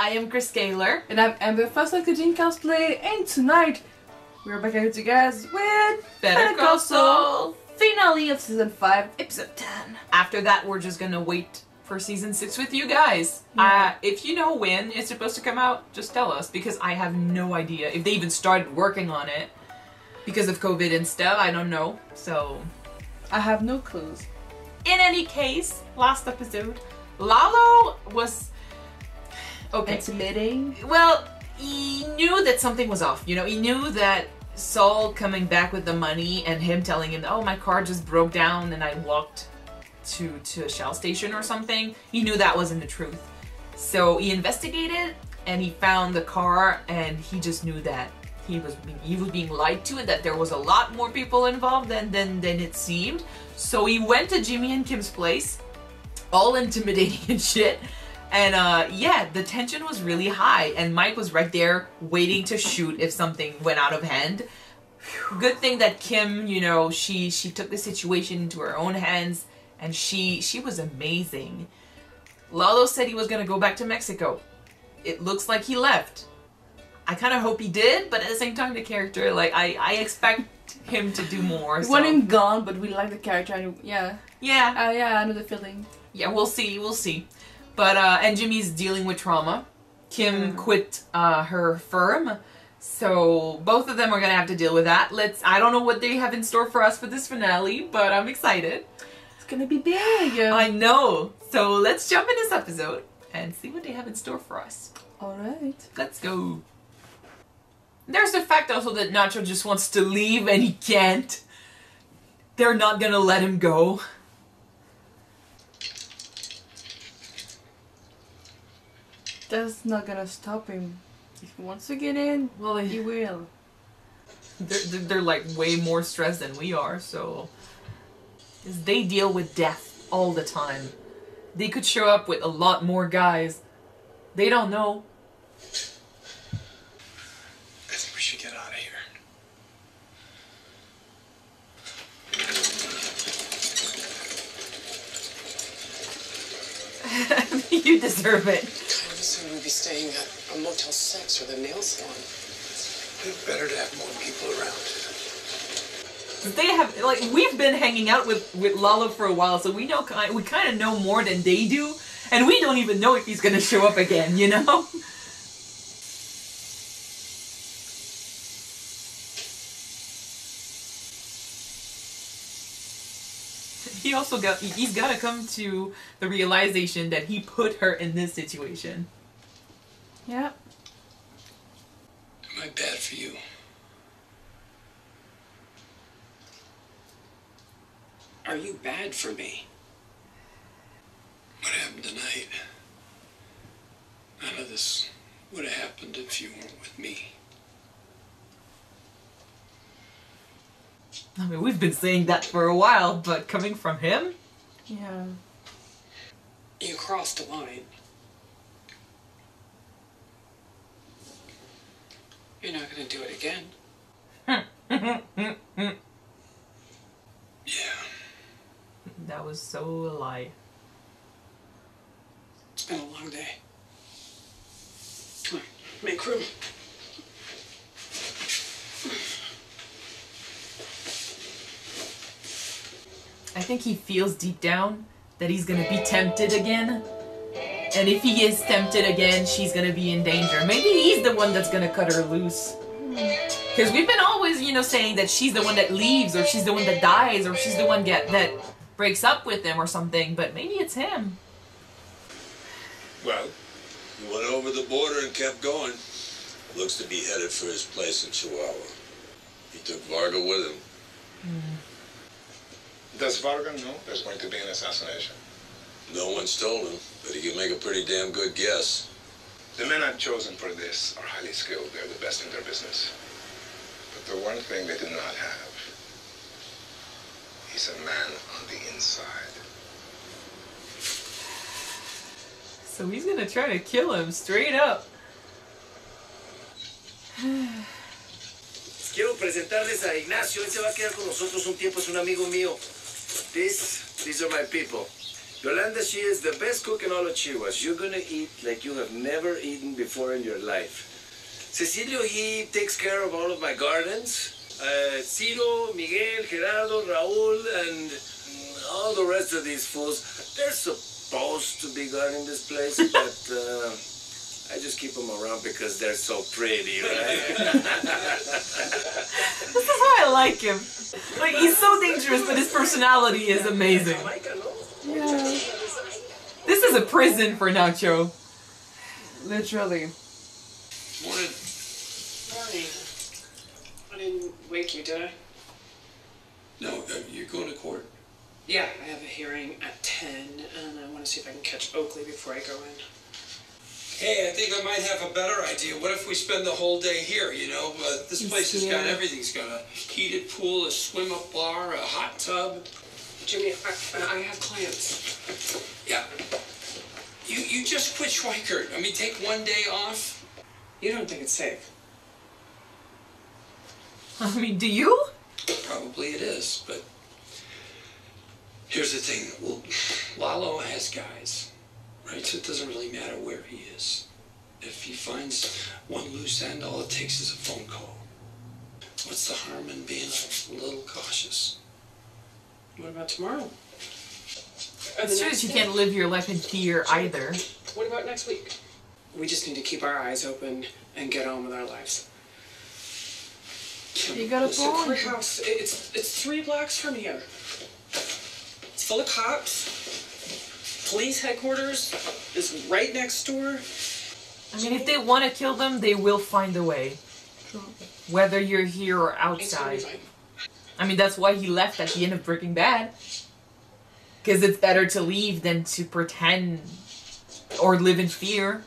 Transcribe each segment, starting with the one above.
I am Chris Kaileur. And I'm Ember Fossil Kyuujin Cosplay, and tonight we're back at you guys with Better Call Saul. finale of season 5, episode 10. After that, we're just gonna wait for season six with you guys. Yeah. Uh, if you know when it's supposed to come out, just tell us because I have no idea if they even started working on it because of COVID and stuff. I don't know. So, I have no clues. in any case, last episode, Lalo was okay. Intimidating. Well, he knew that something was off. You know, he knew that Saul coming back with the money and him telling him, "Oh, my car just broke down and I walked to to a shell station or something." He knew that wasn't the truth. So he investigated and he found the car and he just knew that he was being, he was being lied to and that there was a lot more people involved than than than it seemed. So he went to Jimmy and Kim's place, all intimidating and shit. And uh, yeah, the tension was really high, and Mike was right there waiting to shoot if something went out of hand. Good thing that Kim, you know, she she took the situation into her own hands, and she she was amazing. Lalo said he was gonna go back to Mexico. It looks like he left. I kind of hope he did, but at the same time, the character, like I I expect him to do more. We so- want him gone, but we like the character. And yeah, Yeah, uh, yeah, I know the feeling. yeah, we'll see, we'll see. But uh and Jimmy's dealing with trauma. Kim Mm. quit uh her firm. So both of them are gonna have to deal with that. Let's I don't know what they have in store for us for this finale, but I'm excited. It's gonna be big. I know. So let's jump in this episode and see what they have in store for us. Alright. Let's go. There's the fact also that Nacho just wants to leave and he can't. They're not gonna let him go. That's not gonna stop him. If he wants to get in, Well, he will. they're, they're, they're like way more stressed than we are, so. 'Cause they deal with death all the time. They could show up with a lot more guys. They don't know. I think we should get out of here. you deserve it. Kind of assumed we'd be staying at a Motel 6 or the nail salon. It's better to have more people around. They have like we've been hanging out with with Lalo for a while, so we know we kind of know more than they do, and we don't even know if he's gonna show up again. You know. He also got he's got to come to the realization that he put her in this situation. Yeah. Am I bad for you? Are you bad for me? What happened tonight? None of this would have happened if you weren't with me. I mean, we've been saying that for a while, but coming from him, Yeah. You crossed a line. You're not gonna do it again. Yeah. that was so a lie. It's been a long day. Come on, make room. I think he feels deep down that he's gonna be tempted again. And if he is tempted again, she's gonna be in danger. Maybe he's the one that's gonna cut her loose. Because we've been always, you know, saying that she's the one that leaves, or she's the one that dies, or she's the one get that breaks up with him or something. But maybe it's him. Well, he went over the border and kept going. Looks to be headed for his place in Chihuahua. He took Varga with him. Hmm. Does Varga know there's going to be an assassination? No one's told him, but he can make a pretty damn good guess. The men I've chosen for this are highly skilled. They're the best in their business. But the one thing they do not have is a man on the inside. So he's gonna try to kill him straight up. Quiero presentarles a Ignacio. Él se va a quedar con nosotros un tiempo. Es un amigo mío. These, these are my people. Yolanda, she is the best cook in all of Chihuahua. You're gonna eat like you have never eaten before in your life. Cecilio, he takes care of all of my gardens. Uh, Ciro, Miguel, Gerardo, Raul, and all the rest of these fools, they're supposed to be guarding this place, but uh, I just keep them around because they're so pretty, right? This is why I like him. Like he's so dangerous, but his personality is amazing. Yeah. Is a prison for Nacho. Literally. Morning. Morning. I didn't wake you, did I? No, uh, you're going to court. Yeah, I have a hearing at 10, and I want to see if I can catch Oakley before I go in. Hey, I think I might have a better idea. What if we spend the whole day here? You know, uh, this place has got everything. It's got a heated pool, a swim-up bar, a hot tub. Jimmy, I, I have clients. Yeah. You you just quit Schweikart. I mean, take one day off. You don't think it's safe? I mean, do you? Probably it is, but here's the thing. Well, Lalo has guys, right? So it doesn't really matter where he is. If he finds one loose end, all it takes is a phone call. What's the harm in being a little cautious? What about tomorrow? Or the It's true that you day? can't live your life in fear either. What about next week? We just need to keep our eyes open and get on with our lives. You got a The point. courthouse, it's it's three blocks from here. It's full of cops. Police headquarters is right next door. I mean, if they want to kill them, they will find a way. Whether you're here or It's gonna be outside. I mean, that's why he left at the end of Breaking Bad. Because it's better to leave than to pretend or live in fear.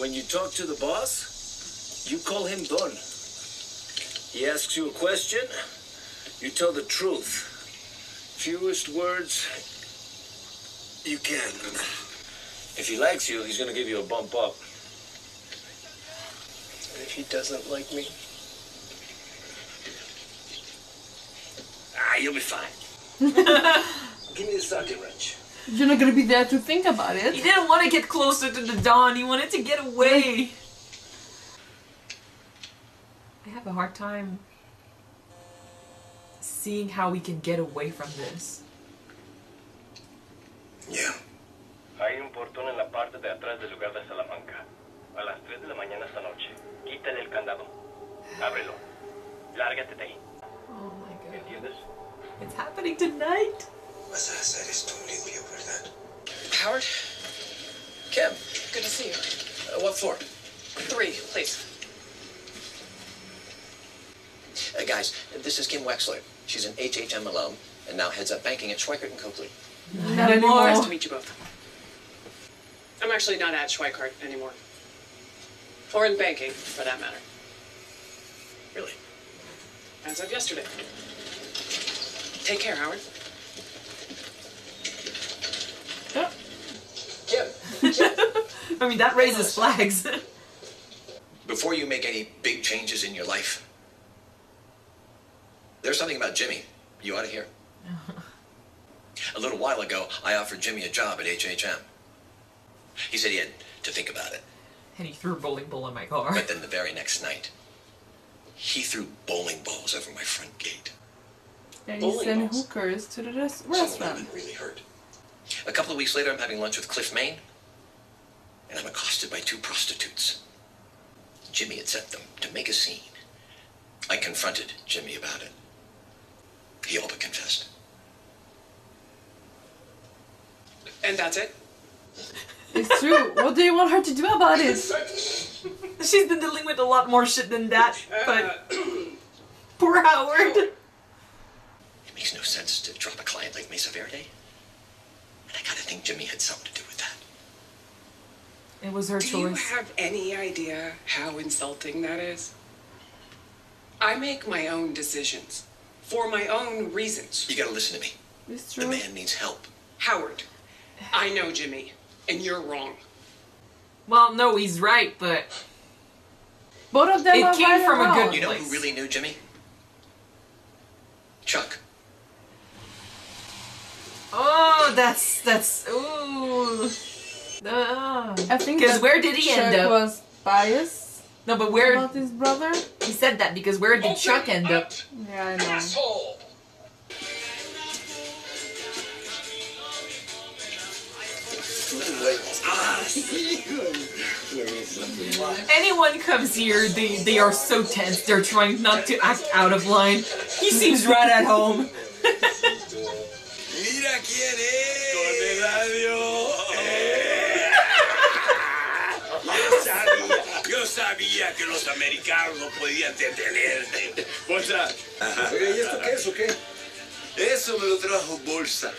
When you talk to the boss, you call him Don. He asks you a question, you tell the truth. Fewest words you can. If he likes you, he's gonna give you a bump up. And if he doesn't like me, Ah, you'll be fine. give me the socket wrench. You're not gonna be there to think about it. He didn't want to get closer to the Don, he wanted to get away. I have a hard time seeing how we can get away from this. Yeah. Hay un portón en la parte de atrás del lugar de Salamanca. A las 3 de la mañana esta noche. Quítale el candado. Ábrelo. Lárgate de ahí. Oh my god. ¿Entiendes? It's happening tonight. Vas a hacer esto limpio, ¿verdad? Howard, Kim, good to see you. uh, what for? Three, please. Uh, guys, this is Kim Wexler. She's an HHM alum and now heads up banking at Schweikart and Cokely. Not anymore. Nice to meet you both. I'm actually not at Schweikart anymore. Or in banking, for that matter. Really? As of yesterday. Take care, Howard. Kim, I mean, that raises flags. before you make any big changes in your life, there's something about Jimmy you ought to hear. A little while ago, I offered Jimmy a job at HHM. He said he had to think about it. and he threw a bowling ball in my car. But then the very next night, he threw bowling balls over my front gate. And he Bowling sent balls. hookers to the res- Some of them restaurant. been really hurt. A couple of weeks later, I'm having lunch with Cliff Main, and I'm accosted by two prostitutes. Jimmy had sent them to make a scene. I confronted Jimmy about it. He all but confessed. And that's it? It's true. what do you want her to do about it? She's been dealing with a lot more shit than that, but poor Howard. It makes no sense to drop a client like Mesa Verde. And I gotta think Jimmy had something to do with that. It was her choice. Do you have any idea how insulting that is? I make my own decisions. For my own reasons. You gotta listen to me. It's The man needs help. Howard, I know Jimmy, and you're wrong. Well, no, he's right, but Both of them It are came right from a around. good- You know Place. who really knew Jimmy? Chuck. Oh, that's that's ooh. Uh, I think because where did he end up? was biased no, but where about his brother. he said that because where did Chuck end up? Yeah, I know. Asshole! Anyone comes here, they they are so tense. They're trying not to act out of line. He seems right at home. Es. Con Eladio. Yo sabía, yo sabía que los americanos no podían detenerte. What's that? Oye, ¿y esto qué es o qué? Eso me lo trajo Bolsa.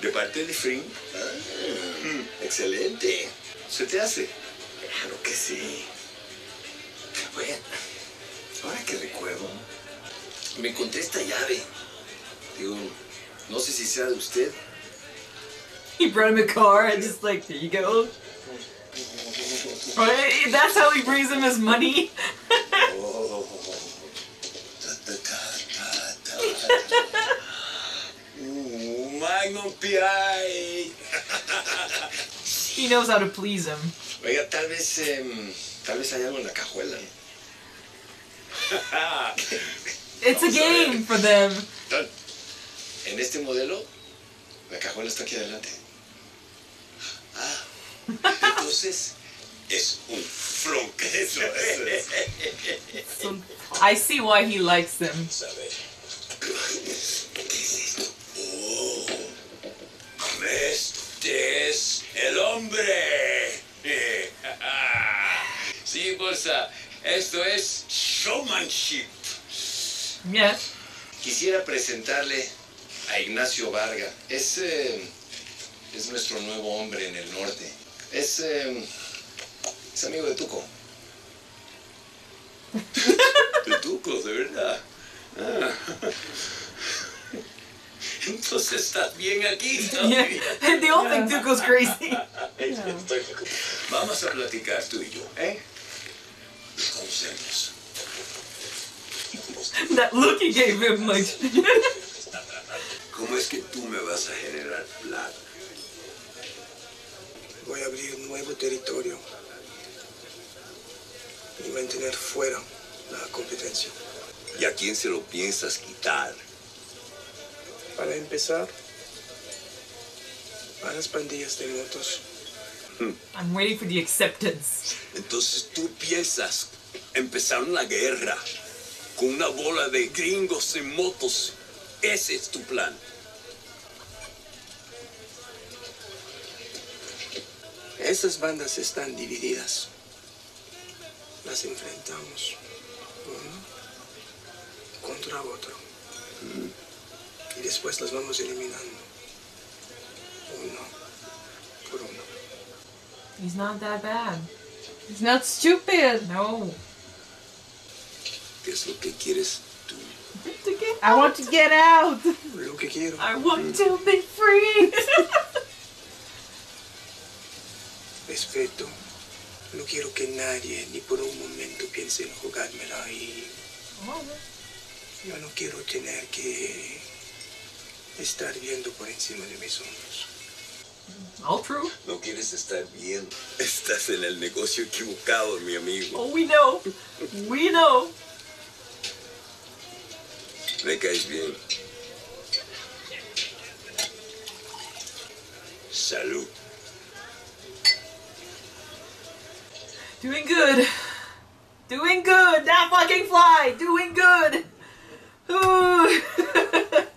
¿De parte de Fring? Excelente. ¿Se te hace? Claro que sí. Bueno, ahora que recuerdo, me encontré esta llave. Digo, no sé si sea de usted. He brought him a car and just like, there you go. Right? That's how he brings him his money. Oh. Ooh, Magnum PI. he knows how to please him. Oiga, tal vez, em, tal vez hay algo en la cajuela. It's a game for them. En este modelo, la cajuela está aquí adelante. Ah, entonces es un eso es. I see why he likes them. ¿Sabe? ¿Qué es esto? Oh, este es el hombre. Sí, bolsa. Esto es showmanship. Yeah. Quisiera presentarle a Ignacio Varga. Es, eh, es nuestro nuevo hombre en el norte. Es, eh, es amigo de Tuco. de Tuco, de verdad. Ah. Entonces estás bien aquí. Yeah. They all think Tuco's crazy. Vamos a platicar tú y yo, ¿eh? Nos conocemos. That look he gave him, like. ¿Cómo es que tú me vas a generar plata? Voy a abrir un nuevo territorio y mantener fuera la competencia. ¿Y a quién se lo piensas quitar? Para empezar, a las pandillas de motos. I'm waiting for the acceptance. Entonces tú piensas empezar una guerra con una bola de gringos en motos. Ese es tu plan. Esas bandas están divididas. Las enfrentamos uno contra otro. Y después las vamos eliminando. Uno por uno. He's not that bad. He's not stupid. No. ¿Qué es lo que quieres? I want to get out. Lo que quiero I want to be free. respeto. No quiero que nadie ni por un momento piense en jugármela y yo no quiero tener que estar viendo por encima de mis hombros. All true. No quieres estar bien. Estás en el negocio equivocado, mi amigo. Oh, we know. We know. Me caes bien. Salud. Doing good. Doing good. That fucking fly. Doing good. Ooh.